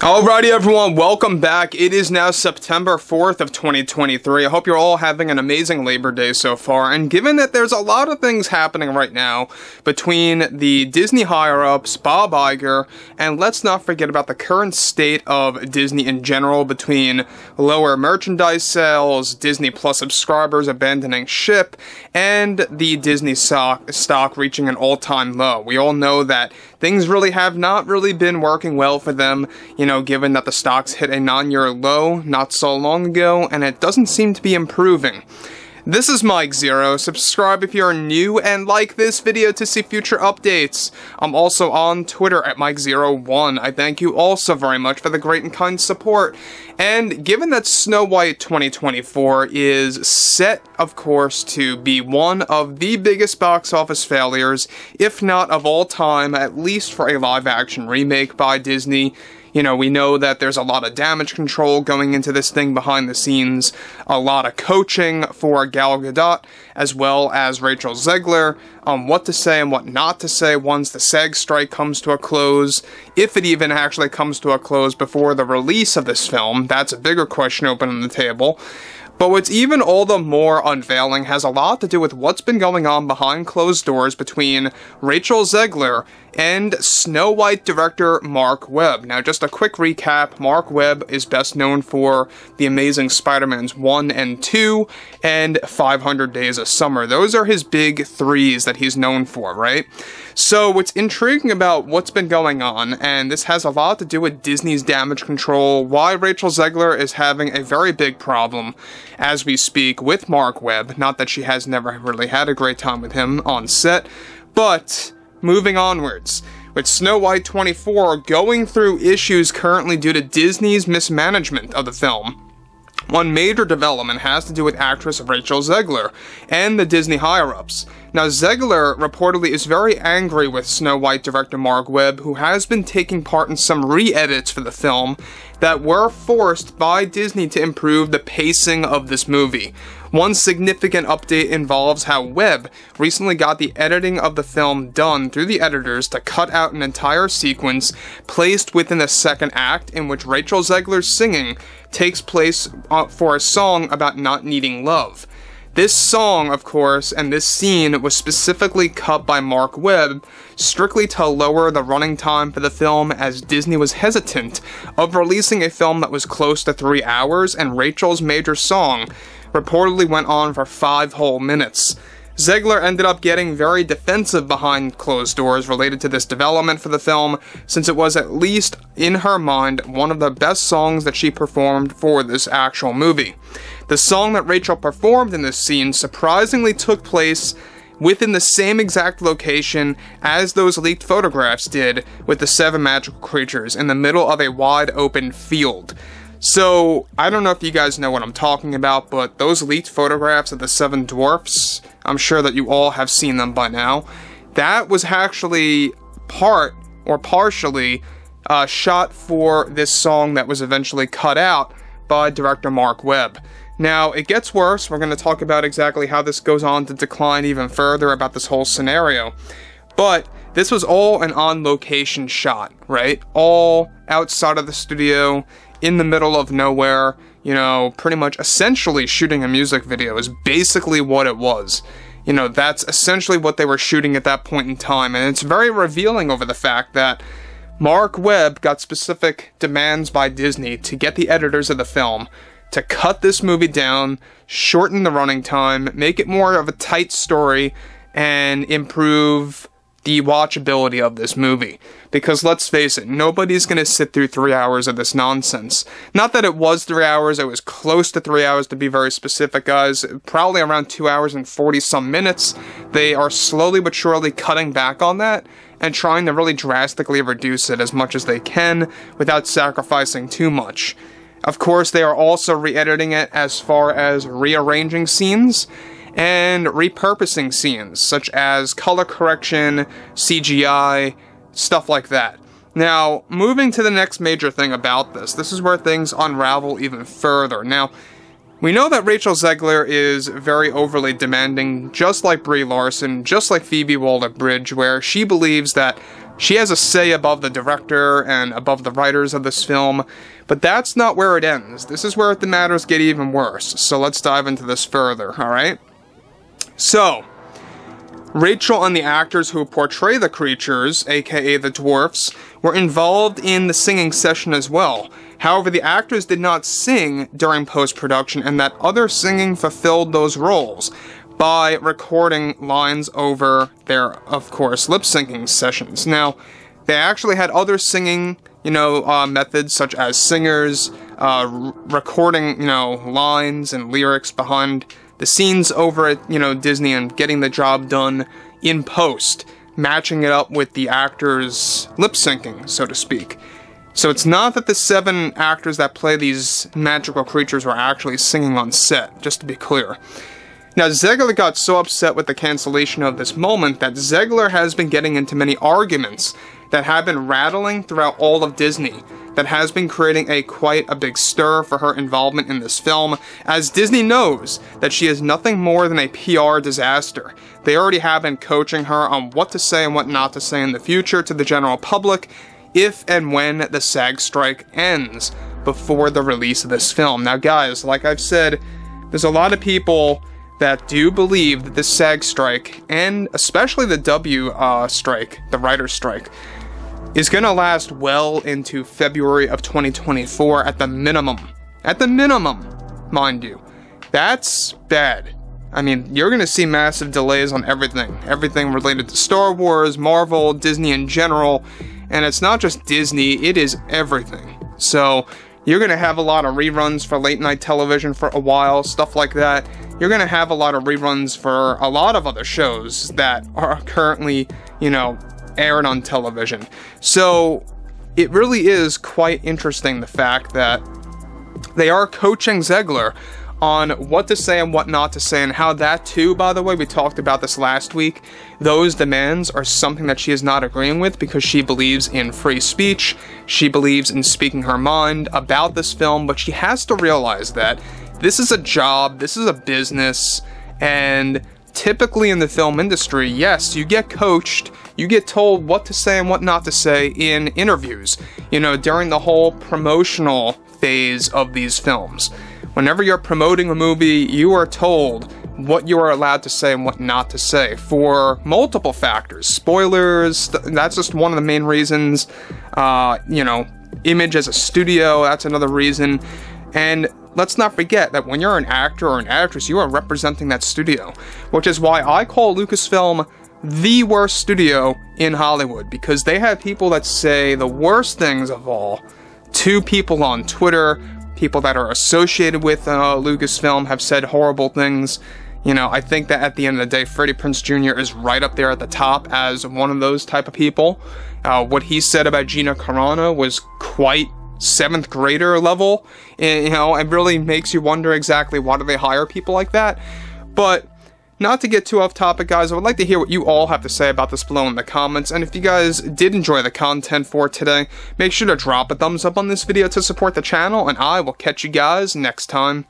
Alrighty everyone, welcome back. It is now September 4th of 2023. I hope you're all having an amazing Labor Day so far, and given that there's a lot of things happening right now between the Disney higher-ups, Bob Iger, and let's not forget about the current state of Disney in general between lower merchandise sales, Disney Plus subscribers abandoning ship, and the Disney stock, stock reaching an all-time low. We all know that things really have not really been working well for them, you know, given that the stocks hit a non-year low not so long ago, and it doesn't seem to be improving. This is Mike Zeroh. Subscribe if you're new and like this video to see future updates. I'm also on Twitter at Mike01. I thank you all so very much for the great and kind support. And given that Snow White 2024 is set, of course, to be one of the biggest box office failures, if not of all time, at least for a live action remake by Disney, you know, we know that there's a lot of damage control going into this thing behind the scenes, a lot of coaching for Gal Gadot, as well as Rachel Zegler, on what to say and what not to say once the SAG strike comes to a close, if it even actually comes to a close before the release of this film. That's a bigger question open on the table. But what's even all the more unveiling has a lot to do with what's been going on behind closed doors between Rachel Zegler and Snow White director Marc Webb. Now, just a quick recap Marc Webb is best known for The Amazing Spider Man's 1 and 2 and 500 Days of Summer. Those are his big threes that he's known for, right? So, what's intriguing about what's been going on, and this has a lot to do with Disney's damage control, why Rachel Zegler is having a very big problem as we speak with Marc Webb. Not that she has never really had a great time with him on set, but moving onwards. With Snow White 24 going through issues currently due to Disney's mismanagement of the film. One major development has to do with actress Rachel Zegler and the Disney higher-ups. Now, Zegler reportedly is very angry with Snow White director Marc Webb, who has been taking part in some re-edits for the film that were forced by Disney to improve the pacing of this movie. One significant update involves how Webb recently got the editing of the film done through the editors to cut out an entire sequence placed within the second act in which Rachel Zegler's singing takes place uh, for a song about not needing love. This song, of course, and this scene was specifically cut by Marc Webb strictly to lower the running time for the film as Disney was hesitant of releasing a film that was close to three hours and Rachel's major song reportedly went on for five whole minutes. Zegler ended up getting very defensive behind closed doors related to this development for the film, since it was at least, in her mind, one of the best songs that she performed for this actual movie. The song that Rachel performed in this scene surprisingly took place within the same exact location as those leaked photographs did with the seven magical creatures in the middle of a wide open field. So, I don't know if you guys know what I'm talking about, but those leaked photographs of the seven dwarfs, I'm sure that you all have seen them by now. That was actually part, or partially, uh, shot for this song that was eventually cut out by director Marc Webb. Now, it gets worse. We're going to talk about exactly how this goes on to decline even further about this whole scenario. But this was all an on location shot, right? All outside of the studio in the middle of nowhere, you know, pretty much essentially shooting a music video is basically what it was. You know, that's essentially what they were shooting at that point in time, and it's very revealing over the fact that Marc Webb got specific demands by Disney to get the editors of the film to cut this movie down, shorten the running time, make it more of a tight story, and improve the watchability of this movie. Because let's face it, nobody's gonna sit through three hours of this nonsense. Not that it was three hours, it was close to three hours to be very specific, guys. Probably around two hours and 40 some minutes. They are slowly but surely cutting back on that and trying to really drastically reduce it as much as they can without sacrificing too much. Of course, they are also re editing it as far as rearranging scenes and repurposing scenes, such as color correction, CGI, stuff like that. Now, moving to the next major thing about this, this is where things unravel even further. Now, we know that Rachel Zegler is very overly demanding, just like Brie Larson, just like Phoebe Waller-Bridge, where she believes that She has a say above the director and above the writers of this film, but that's not where it ends. This is where the matters get even worse. So let's dive into this further, alright? So, Rachel and the actors who portray the creatures, aka the dwarfs, were involved in the singing session as well. However, the actors did not sing during post production, and that other singing fulfilled those roles by recording lines over their, of course, lip syncing sessions. Now, they actually had other singing, you know, uh, methods such as singers uh, recording, you know, lines and lyrics behind the scenes over at, you know, Disney and getting the job done in post, matching it up with the actors' lip syncing, so to speak. So it's not that the seven actors that play these magical creatures were actually singing on set, just to be clear. Now, Zegler got so upset with the cancellation of this moment that Zegler has been getting into many arguments that have been rattling throughout all of Disney that has been creating a quite a big stir for her involvement in this film, as Disney knows that she is nothing more than a PR disaster. They already have been coaching her on what to say and what not to say in the future to the general public, if and when the SAG strike ends before the release of this film. Now guys, like I've said, there's a lot of people that do believe that this SAG strike, and especially the W uh, strike, the writer's strike, is going to last well into February of 2024 at the minimum. At the minimum, mind you. That's bad. I mean, you're going to see massive delays on everything. Everything related to Star Wars, Marvel, Disney in general. And it's not just Disney, it is everything. So, you're going to have a lot of reruns for late night television for a while, stuff like that. You're going to have a lot of reruns for a lot of other shows that are currently, you know, aired on television. So it really is quite interesting the fact that they are coaching Zegler on what to say and what not to say, and how that too, by the way, we talked about this last week. Those demands are something that she is not agreeing with because she believes in free speech. She believes in speaking her mind about this film, but she has to realize that this is a job, this is a business, and typically in the film industry, yes, you get coached, you get told what to say and what not to say in interviews, you know, during the whole promotional phase of these films. Whenever you're promoting a movie, you are told what you are allowed to say and what not to say for multiple factors. Spoilers, that's just one of the main reasons. Uh, you know, image as a studio, that's another reason. And let's not forget that when you're an actor or an actress, you are representing that studio, which is why I call Lucasfilm the worst studio in Hollywood because they have people that say the worst things of all to people on Twitter, people that are associated with uh, Lucasfilm have said horrible things. You know, I think that at the end of the day, Freddie Prinze Jr. is right up there at the top as one of those type of people. Uh, what he said about Gina Carano was quite seventh grader level. And, you know, it really makes you wonder exactly why do they hire people like that. But not to get too off topic, guys, I would like to hear what you all have to say about this below in the comments, and if you guys did enjoy the content for today, make sure to drop a thumbs up on this video to support the channel, and I will catch you guys next time.